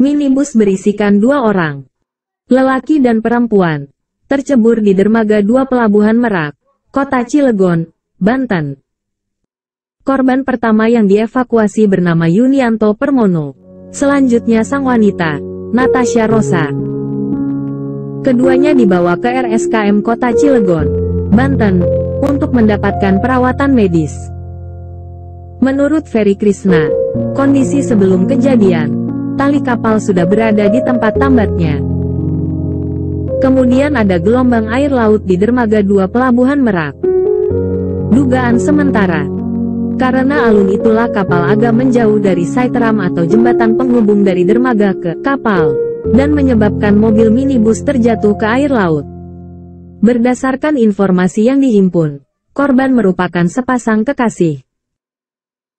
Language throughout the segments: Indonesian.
Minibus berisikan dua orang, lelaki dan perempuan, tercebur di dermaga dua pelabuhan Merak, Kota Cilegon, Banten. Korban pertama yang dievakuasi bernama Yunianto Permono. Selanjutnya sang wanita, Natasha Rosa. Keduanya dibawa ke RSKM Kota Cilegon, Banten, untuk mendapatkan perawatan medis. Menurut Ferry Krishna, kondisi sebelum kejadian, tali kapal sudah berada di tempat tambatnya. Kemudian ada gelombang air laut di dermaga dua pelabuhan Merak. Dugaan sementara, karena alun itulah kapal agak menjauh dari saiteram atau jembatan penghubung dari dermaga ke kapal, dan menyebabkan mobil minibus terjatuh ke air laut. Berdasarkan informasi yang dihimpun, korban merupakan sepasang kekasih.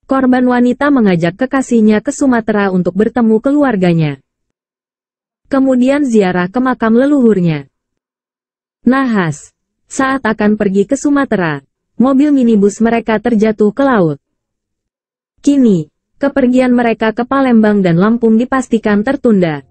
Korban wanita mengajak kekasihnya ke Sumatera untuk bertemu keluarganya kemudian ziarah ke makam leluhurnya. Nahas, saat akan pergi ke Sumatera, mobil minibus mereka terjatuh ke laut. Kini, kepergian mereka ke Palembang dan Lampung dipastikan tertunda.